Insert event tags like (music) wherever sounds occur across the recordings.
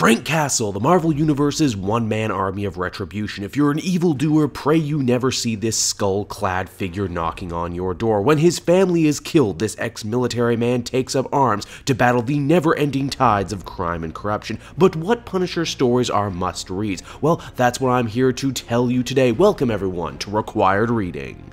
Frank Castle, the Marvel Universe's one man army of retribution. If you're an evildoer, pray you never see this skull clad figure knocking on your door. When his family is killed, this ex military man takes up arms to battle the never ending tides of crime and corruption. But what Punisher stories are must reads? Well, that's what I'm here to tell you today. Welcome, everyone, to Required Reading.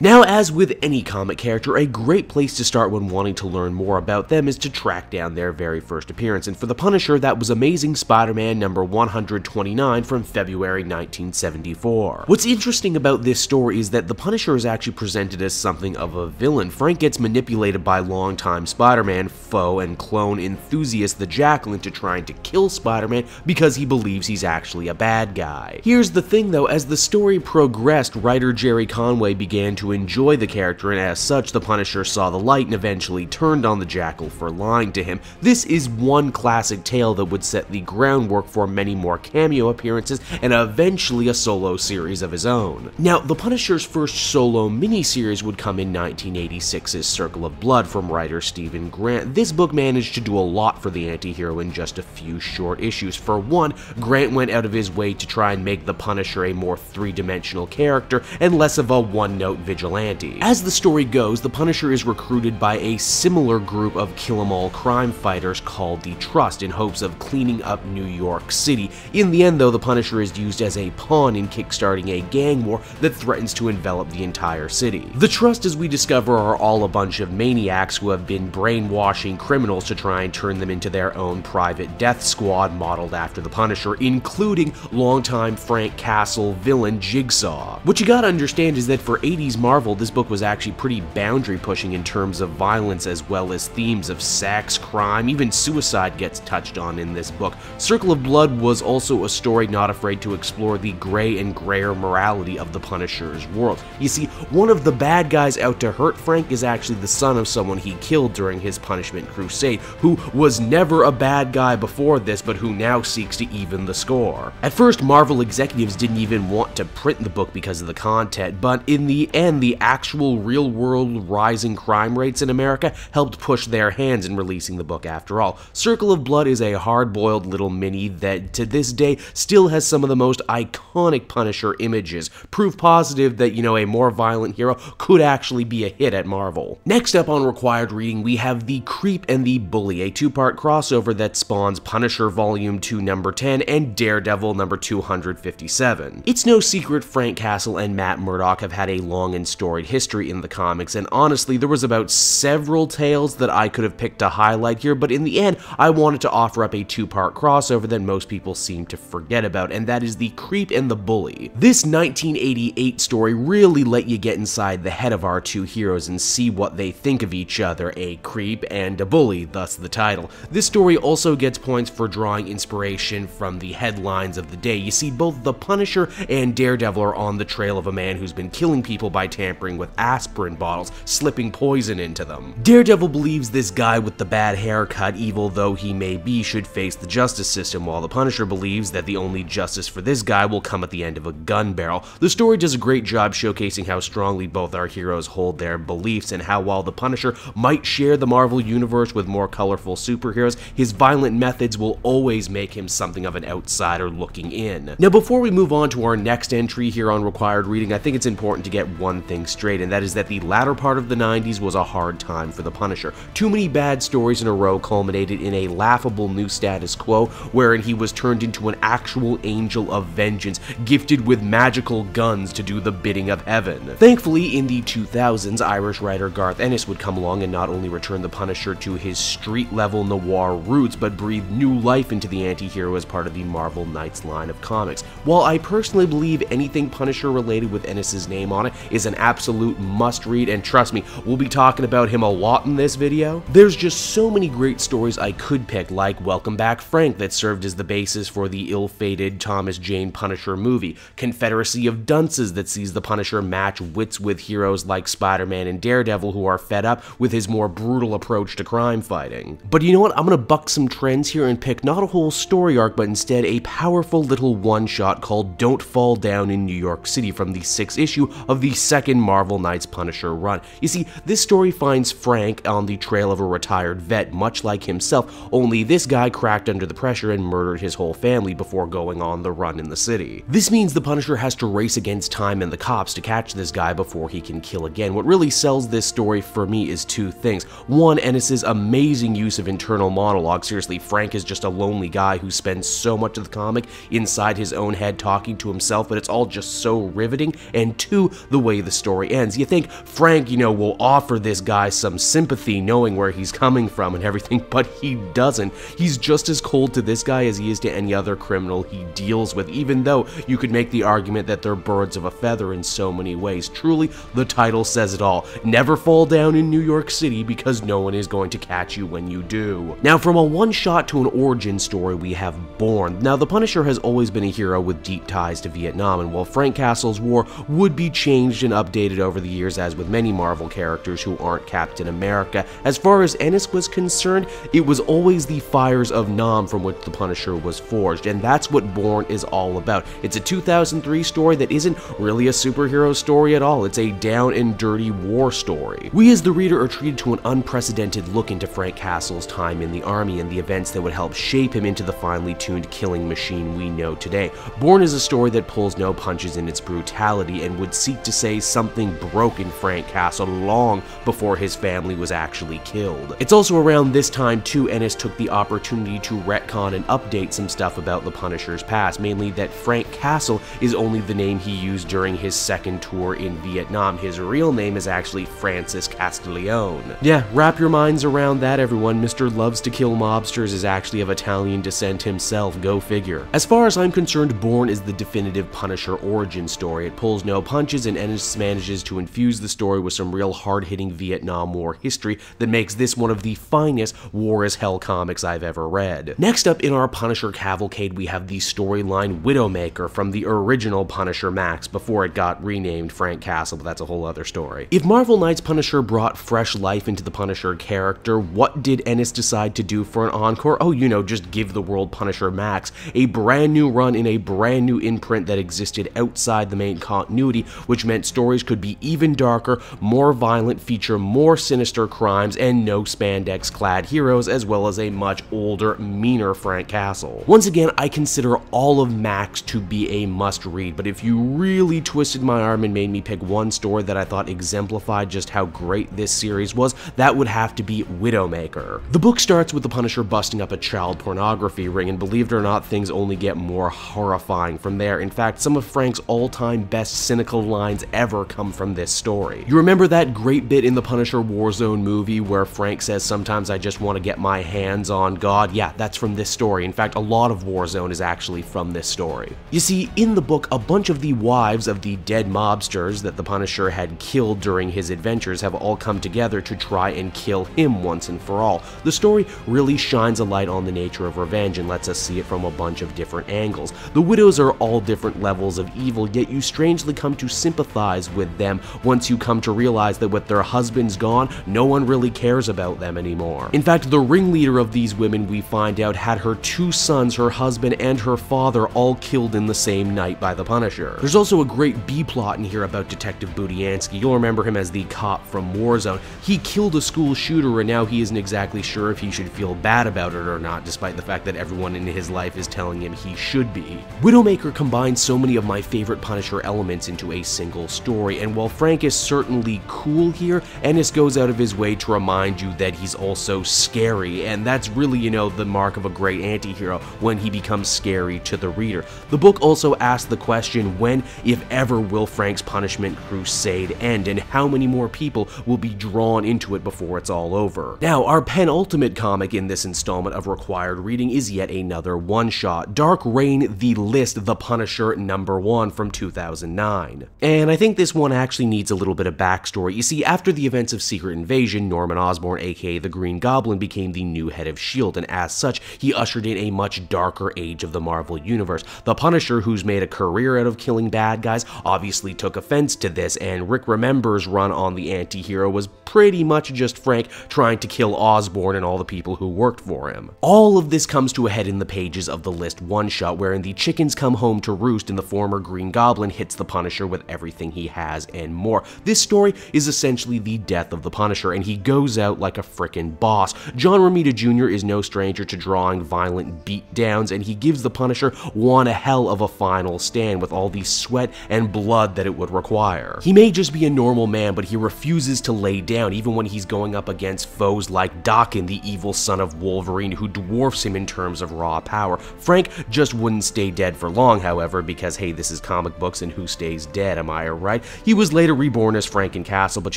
Now, as with any comic character, a great place to start when wanting to learn more about them is to track down their very first appearance, and for the Punisher, that was Amazing Spider-Man number 129 from February 1974. What's interesting about this story is that the Punisher is actually presented as something of a villain. Frank gets manipulated by longtime Spider-Man foe and clone enthusiast the Jackal into trying to kill Spider-Man because he believes he's actually a bad guy. Here's the thing though, as the story progressed, writer Gerry Conway began to enjoy the character, and as such, the Punisher saw the light and eventually turned on the Jackal for lying to him. This is one classic tale that would set the groundwork for many more cameo appearances and eventually a solo series of his own. Now, the Punisher's first solo miniseries would come in 1986's Circle of Blood from writer Steven Grant. This book managed to do a lot for the anti-hero in just a few short issues. For one, Grant went out of his way to try and make the Punisher a more three-dimensional character and less of a one-note vigilante. As the story goes, the Punisher is recruited by a similar group of kill-em-all crime fighters called the Trust in hopes of cleaning up New York City. In the end though, the Punisher is used as a pawn in kickstarting a gang war that threatens to envelop the entire city. The Trust, as we discover, are all a bunch of maniacs who have been brainwashing criminals to try and turn them into their own private death squad modeled after the Punisher, including longtime Frank Castle villain Jigsaw. What you gotta understand is that for 80s Marvel, this book was actually pretty boundary pushing in terms of violence as well as themes of sex, crime, even suicide gets touched on in this book. Circle of Blood was also a story not afraid to explore the gray and grayer morality of the Punisher's world. You see, one of the bad guys out to hurt Frank is actually the son of someone he killed during his punishment crusade, who was never a bad guy before this, but who now seeks to even the score. At first, Marvel executives didn't even want to print the book because of the content, but in the end, the actual real world rising crime rates in America helped push their hands in releasing the book after all. Circle of Blood is a hard boiled little mini that to this day still has some of the most iconic Punisher images, proof positive that, you know, a more violent hero could actually be a hit at Marvel. Next up on required reading, we have The Creep and the Bully, a two part crossover that spawns Punisher Volume 2 number 10 and Daredevil number 257. It's no secret Frank Castle and Matt Murdock have had a long and storied history in the comics, and honestly, there was about several tales that I could have picked to highlight here, but in the end, I wanted to offer up a two-part crossover that most people seem to forget about, and that is The Creep and the Bully. This 1988 story really let you get inside the head of our two heroes and see what they think of each other, a creep and a bully, thus the title. This story also gets points for drawing inspiration from the headlines of the day. You see, both the Punisher and Daredevil are on the trail of a man who's been killing people by tampering with aspirin bottles, slipping poison into them. Daredevil believes this guy with the bad haircut, evil though he may be, should face the justice system, while the Punisher believes that the only justice for this guy will come at the end of a gun barrel. The story does a great job showcasing how strongly both our heroes hold their beliefs, and how while the Punisher might share the Marvel Universe with more colorful superheroes, his violent methods will always make him something of an outsider looking in. Now before we move on to our next entry here on Required Reading, I think it's important to get one thing straight, and that is that the latter part of the 90s was a hard time for the Punisher. Too many bad stories in a row culminated in a laughable new status quo, wherein he was turned into an actual angel of vengeance, gifted with magical guns to do the bidding of heaven. Thankfully, in the 2000s, Irish writer Garth Ennis would come along and not only return the Punisher to his street-level noir roots, but breathe new life into the anti-hero as part of the Marvel Knights line of comics. While I personally believe anything Punisher related with Ennis's name on it is an absolute must read, and trust me, we'll be talking about him a lot in this video. There's just so many great stories I could pick, like Welcome Back Frank, that served as the basis for the ill-fated Thomas Jane Punisher movie, Confederacy of Dunces that sees the Punisher match wits with heroes like Spider-Man and Daredevil who are fed up with his more brutal approach to crime fighting. But you know what, I'm gonna buck some trends here and pick not a whole story arc, but instead a powerful little one-shot called Don't Fall Down in New York City from the sixth issue of the second second Marvel Knights Punisher run. You see, this story finds Frank on the trail of a retired vet, much like himself, only this guy cracked under the pressure and murdered his whole family before going on the run in the city. This means the Punisher has to race against time and the cops to catch this guy before he can kill again. What really sells this story for me is two things. One, Ennis's amazing use of internal monologue. Seriously, Frank is just a lonely guy who spends so much of the comic inside his own head talking to himself, but it's all just so riveting. And two, the way the story ends. You think Frank, you know, will offer this guy some sympathy knowing where he's coming from and everything, (laughs) but he doesn't. He's just as cold to this guy as he is to any other criminal he deals with, even though you could make the argument that they're birds of a feather in so many ways. Truly, the title says it all. Never fall down in New York City because no one is going to catch you when you do. Now, from a one shot to an origin story, we have Born. Now, the Punisher has always been a hero with deep ties to Vietnam, and while Frank Castle's war would be changed and updated over the years, as with many Marvel characters who aren't Captain America, as far as Ennis was concerned, it was always the fires of Nam from which the Punisher was forged, and that's what Born is all about. It's a 2003 story that isn't really a superhero story at all, it's a down and dirty war story. We as the reader are treated to an unprecedented look into Frank Castle's time in the army and the events that would help shape him into the finely tuned killing machine we know today. Born is a story that pulls no punches in its brutality and would seek to say something broke in Frank Castle long before his family was actually killed. It's also around this time too Ennis took the opportunity to retcon and update some stuff about the Punisher's past, mainly that Frank Castle is only the name he used during his second tour in Vietnam. His real name is actually Francis Castiglione. Yeah, wrap your minds around that everyone. Mr. Loves to Kill Mobsters is actually of Italian descent himself, go figure. As far as I'm concerned, Born is the definitive Punisher origin story. It pulls no punches and Ennis manages to infuse the story with some real hard-hitting Vietnam War history that makes this one of the finest war as hell comics I've ever read. Next up in our Punisher cavalcade, we have the storyline Widowmaker from the original Punisher Max before it got renamed Frank Castle, but that's a whole other story. If Marvel Knights Punisher brought fresh life into the Punisher character, what did Ennis decide to do for an encore? Oh, you know, just give the world Punisher Max a brand new run in a brand new imprint that existed outside the main continuity, which meant stories could be even darker, more violent, feature more sinister crimes, and no spandex clad heroes, as well as a much older, meaner Frank Castle. Once again, I consider all of Max to be a must read, but if you really twisted my arm and made me pick one story that I thought exemplified just how great this series was, that would have to be Widowmaker. The book starts with the Punisher busting up a child pornography ring, and believe it or not, things only get more horrifying from there. In fact, some of Frank's all-time best cynical lines ever come from this story. You remember that great bit in the Punisher Warzone movie where Frank says, sometimes I just want to get my hands on God? Yeah, that's from this story. In fact, a lot of Warzone is actually from this story. You see, in the book, a bunch of the wives of the dead mobsters that the Punisher had killed during his adventures have all come together to try and kill him once and for all. The story really shines a light on the nature of revenge and lets us see it from a bunch of different angles. The widows are all different levels of evil, yet you strangely come to sympathize with them once you come to realize that with their husbands gone, no one really cares about them anymore. In fact, the ringleader of these women, we find out, had her two sons, her husband, and her father all killed in the same night by the Punisher. There's also a great B-plot in here about Detective Budiansky. You'll remember him as the cop from Warzone. He killed a school shooter and now he isn't exactly sure if he should feel bad about it or not, despite the fact that everyone in his life is telling him he should be. Widowmaker combines so many of my favorite Punisher elements into a single story, and while Frank is certainly cool here, Ennis goes out of his way to remind you that he's also scary, and that's really, you know, the mark of a great anti-hero when he becomes scary to the reader. The book also asks the question when, if ever, will Frank's punishment crusade end, and how many more people will be drawn into it before it's all over. Now, our penultimate comic in this installment of required reading is yet another one-shot, Dark Reign The List The Punisher number 1 from 2009. And I think this one actually needs a little bit of backstory. You see, after the events of Secret Invasion, Norman Osborn, aka the Green Goblin, became the new head of S.H.I.E.L.D., and as such, he ushered in a much darker age of the Marvel Universe. The Punisher, who's made a career out of killing bad guys, obviously took offense to this, and Rick Remender's run on the anti-hero was pretty much just Frank trying to kill Osborn and all the people who worked for him. All of this comes to a head in the pages of the list one-shot, wherein the chickens come home to roost and the former Green Goblin hits the Punisher with everything he has, and more. This story is essentially the death of the Punisher, and he goes out like a frickin' boss. John Romita Jr. is no stranger to drawing violent beatdowns, and he gives the Punisher one a hell of a final stand with all the sweat and blood that it would require. He may just be a normal man, but he refuses to lay down, even when he's going up against foes like Daken, the evil son of Wolverine, who dwarfs him in terms of raw power. Frank just wouldn't stay dead for long, however, because hey, this is comic books and who stays dead, am I right? He was later reborn as Franken Castle, but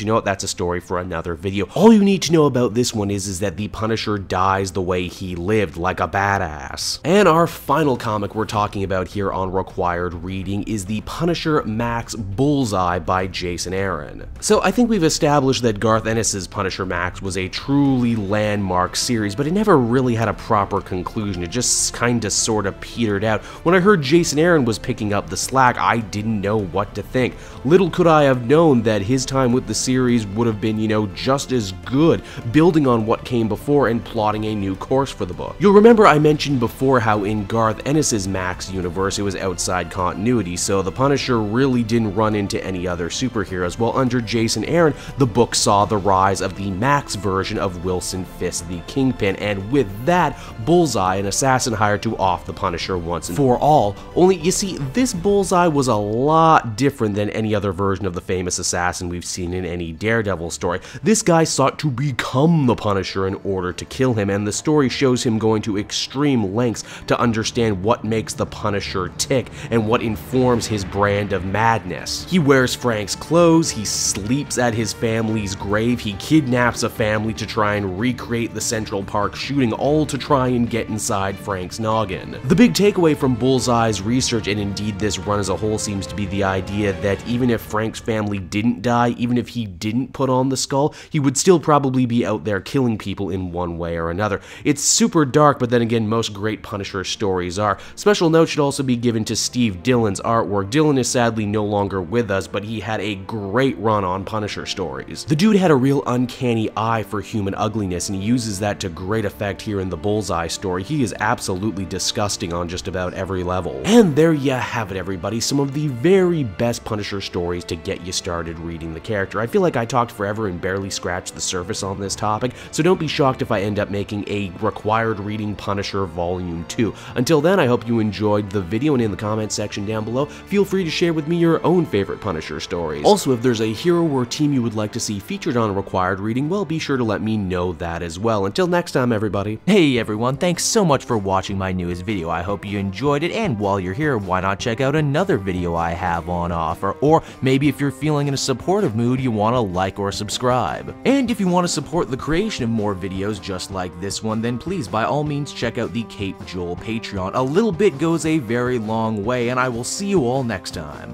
you know what, that's a story for another video. All you need to know about this one is, is that the Punisher dies the way he lived, like a badass. And our final comic we're talking about here on Required Reading is the Punisher Max Bullseye by Jason Aaron. So I think we've established that Garth Ennis's Punisher Max was a truly landmark series, but it never really had a proper conclusion. It just kinda sorta petered out. When I heard Jason Aaron was picking up the slack, I didn't know what to think. Little could I have known that his time with the series would have been, you know, just as good, building on what came before and plotting a new course for the book. You'll remember I mentioned before how in Garth Ennis's Max universe it was outside continuity, so the Punisher really didn't run into any other superheroes, while under Jason Aaron, the book saw the rise of the Max version of Wilson Fisk the Kingpin, and with that, Bullseye, an assassin hired to off the Punisher once and for all. Only, you see, this Bullseye was a lot different than any other version of the famous assassin we've seen in any Daredevil story. This guy sought to become the Punisher in order to kill him, and the story shows him going to extreme lengths to understand what makes the Punisher tick and what informs his brand of madness. He wears Frank's clothes, he sleeps at his family's grave, he kidnaps a family to try and recreate the Central Park shooting, all to try and get inside Frank's noggin. The big takeaway from Bullseye's research, and indeed this run as a whole, seems to be the idea that even if Frank's family didn't die, even if he didn't put on the skull, he would still probably be out there killing people in one way or another. It's super dark, but then again, most great Punisher stories are. Special note should also be given to Steve Dillon's artwork. Dillon is sadly no longer with us, but he had a great run on Punisher stories. The dude had a real uncanny eye for human ugliness, and he uses that to great effect here in the Bullseye story. He is absolutely disgusting on just about every level. And there you have it, everybody. Some of the very best Punisher stories to get you started reading the character. I feel like I talked forever and barely scratched the surface on this topic, so don't be shocked if I end up making a required reading Punisher Volume 2. Until then, I hope you enjoyed the video, and in the comments section down below, feel free to share with me your own favorite Punisher stories. Also, if there's a hero or team you would like to see featured on required reading, well, be sure to let me know that as well. Until next time, everybody. Hey everyone, thanks so much for watching my newest video. I hope you enjoyed it, and while you're here, why not check out another video I have on offer, or maybe if you're feeling in a supportive mood, you want to like or subscribe. And if you want to support the creation of more videos just like this one, then please by all means check out the Caped Joel Patreon. A little bit goes a very long way, and I will see you all next time.